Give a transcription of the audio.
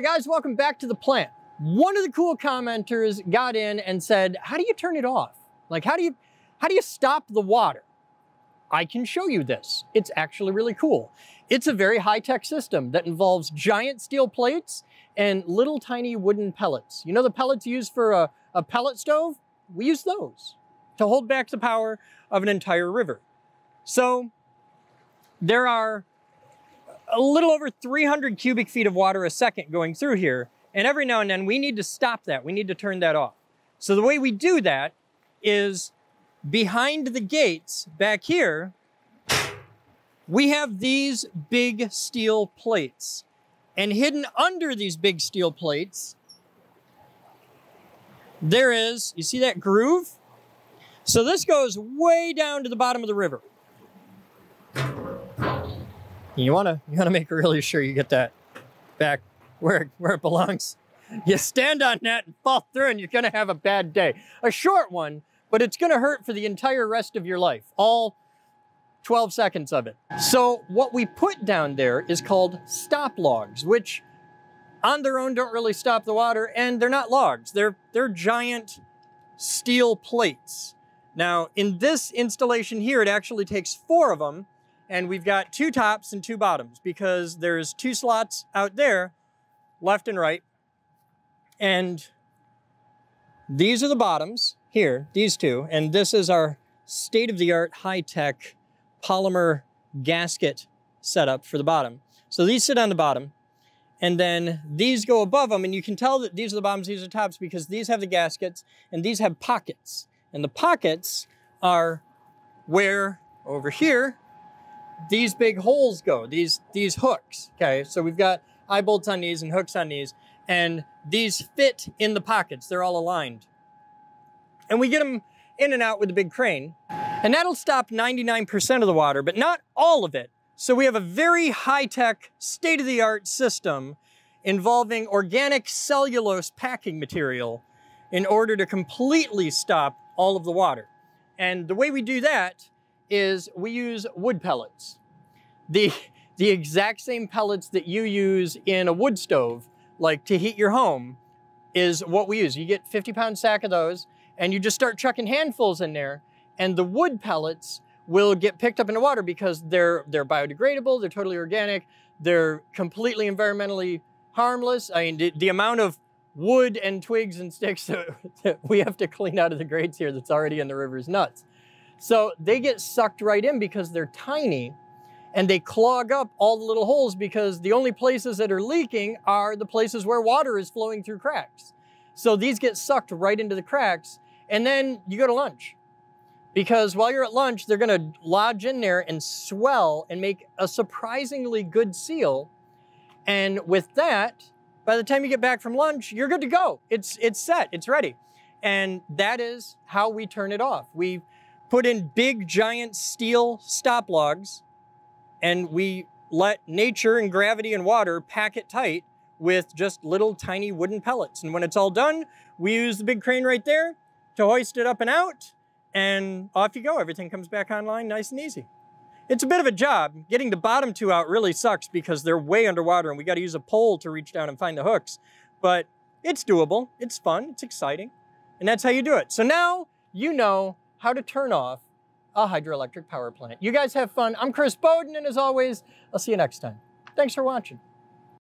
guys, welcome back to the plant. One of the cool commenters got in and said, how do you turn it off? Like how do you, how do you stop the water? I can show you this. It's actually really cool. It's a very high-tech system that involves giant steel plates and little tiny wooden pellets. You know the pellets used for a, a pellet stove? We use those to hold back the power of an entire river. So there are a little over 300 cubic feet of water a second going through here. And every now and then we need to stop that. We need to turn that off. So the way we do that is behind the gates back here, we have these big steel plates. And hidden under these big steel plates, there is, you see that groove? So this goes way down to the bottom of the river. You wanna, you wanna make really sure you get that back where, where it belongs. You stand on that and fall through and you're gonna have a bad day. A short one, but it's gonna hurt for the entire rest of your life. All 12 seconds of it. So what we put down there is called stop logs, which on their own don't really stop the water and they're not logs. They're, they're giant steel plates. Now in this installation here, it actually takes four of them and we've got two tops and two bottoms because there's two slots out there, left and right. And these are the bottoms here, these two, and this is our state-of-the-art high-tech polymer gasket setup for the bottom. So these sit on the bottom, and then these go above them, and you can tell that these are the bottoms, these are tops, because these have the gaskets, and these have pockets. And the pockets are where, over here, these big holes go, these, these hooks, okay? So we've got eye bolts on these and hooks on these, and these fit in the pockets. They're all aligned. And we get them in and out with a big crane. And that'll stop 99% of the water, but not all of it. So we have a very high-tech, state-of-the-art system involving organic cellulose packing material in order to completely stop all of the water. And the way we do that is we use wood pellets. The, the exact same pellets that you use in a wood stove, like to heat your home, is what we use. You get 50 pound sack of those and you just start chucking handfuls in there and the wood pellets will get picked up in the water because they're, they're biodegradable, they're totally organic, they're completely environmentally harmless. I mean, the, the amount of wood and twigs and sticks that, that we have to clean out of the grates here that's already in the river is nuts. So they get sucked right in because they're tiny and they clog up all the little holes because the only places that are leaking are the places where water is flowing through cracks. So these get sucked right into the cracks and then you go to lunch. Because while you're at lunch, they're gonna lodge in there and swell and make a surprisingly good seal. And with that, by the time you get back from lunch, you're good to go. It's, it's set, it's ready. And that is how we turn it off. We put in big giant steel stop logs and we let nature and gravity and water pack it tight with just little tiny wooden pellets. And when it's all done, we use the big crane right there to hoist it up and out and off you go. Everything comes back online nice and easy. It's a bit of a job. Getting the bottom two out really sucks because they're way underwater and we got to use a pole to reach down and find the hooks. But it's doable. It's fun. It's exciting. And that's how you do it. So now you know how to turn off a hydroelectric power plant. You guys have fun. I'm Chris Boden, and as always, I'll see you next time. Thanks for watching.